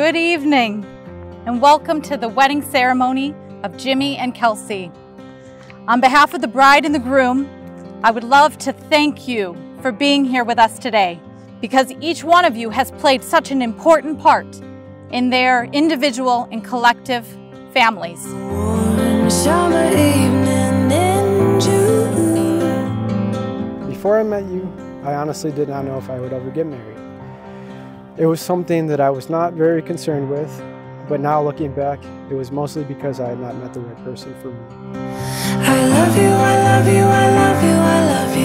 Good evening, and welcome to the wedding ceremony of Jimmy and Kelsey. On behalf of the bride and the groom, I would love to thank you for being here with us today because each one of you has played such an important part in their individual and collective families. Before I met you, I honestly did not know if I would ever get married. It was something that I was not very concerned with, but now looking back, it was mostly because I had not met the right person for me. I love you, I love you, I love you, I love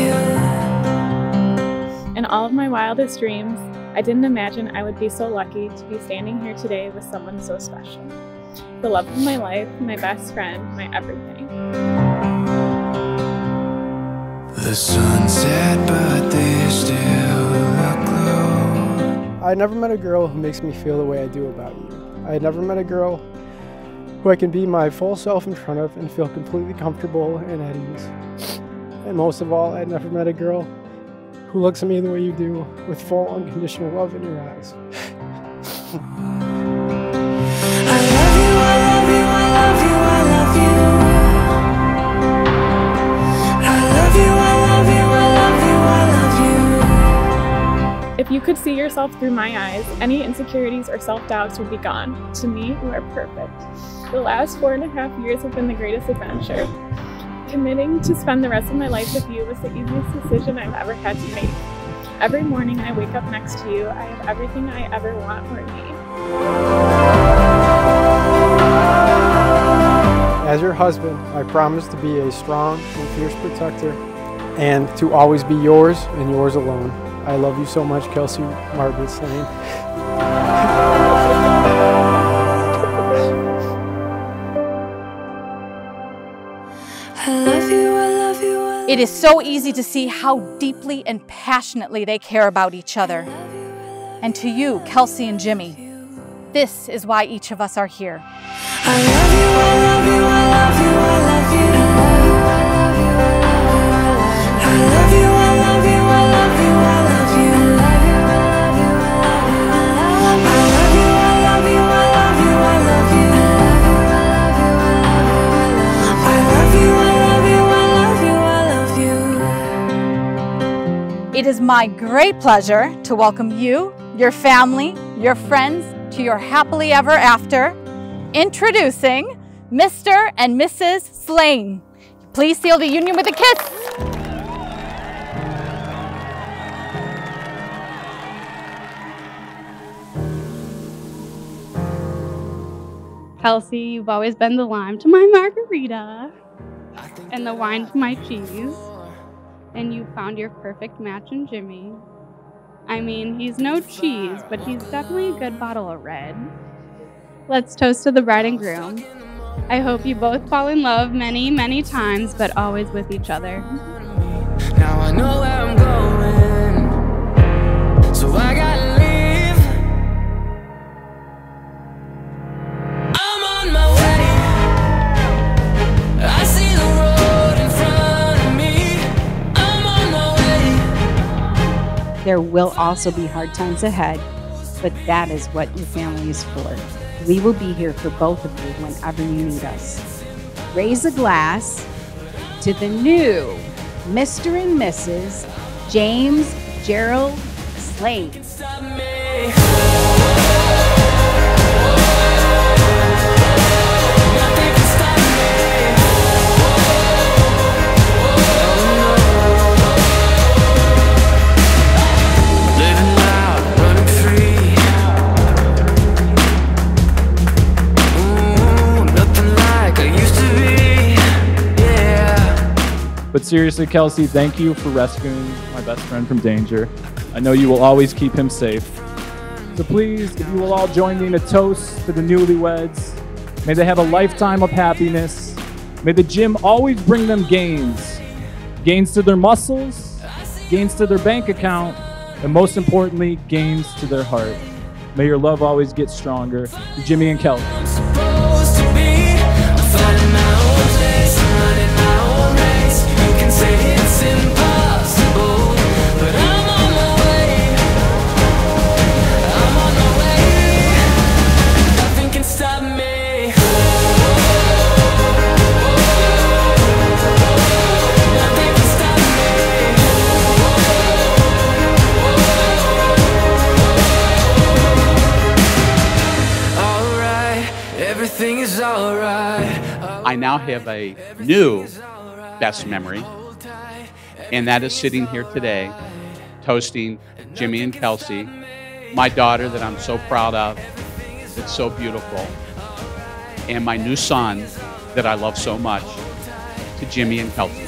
you. In all of my wildest dreams, I didn't imagine I would be so lucky to be standing here today with someone so special. The love of my life, my best friend, my everything. The sunset, but they still look low. I never met a girl who makes me feel the way I do about you. I had never met a girl who I can be my full self in front of and feel completely comfortable and at ease. And most of all, I had never met a girl who looks at me the way you do with full unconditional love in your eyes. If you could see yourself through my eyes, any insecurities or self-doubts would be gone. To me, you are perfect. The last four and a half years have been the greatest adventure. Committing to spend the rest of my life with you was the easiest decision I've ever had to make. Every morning I wake up next to you, I have everything I ever want or need. As your husband, I promise to be a strong and fierce protector and to always be yours and yours alone. I love you so much, Kelsey Margaret Slane. It is so easy to see how deeply and passionately they care about each other. And to you, Kelsey and Jimmy, this is why each of us are here. It is my great pleasure to welcome you, your family, your friends to your happily ever after. Introducing Mr. and Mrs. Slane. Please seal the union with a kiss. Kelsey, you've always been the lime to my margarita and the wine to my cheese and you found your perfect match in Jimmy. I mean, he's no cheese, but he's definitely a good bottle of red. Let's toast to the bride and groom. I hope you both fall in love many, many times, but always with each other. Now I know where I'm going, so I There will also be hard times ahead, but that is what your family is for. We will be here for both of you whenever you need us. Raise a glass to the new Mr. and Mrs. James Gerald Slane. Seriously, Kelsey, thank you for rescuing my best friend from danger. I know you will always keep him safe. So please, if you will all join me in a toast to the newlyweds, may they have a lifetime of happiness. May the gym always bring them gains gains to their muscles, gains to their bank account, and most importantly, gains to their heart. May your love always get stronger. Jimmy and Kelsey. I now have a new best memory, and that is sitting here today toasting Jimmy and Kelsey, my daughter that I'm so proud of, that's so beautiful, and my new son that I love so much, to Jimmy and Kelsey.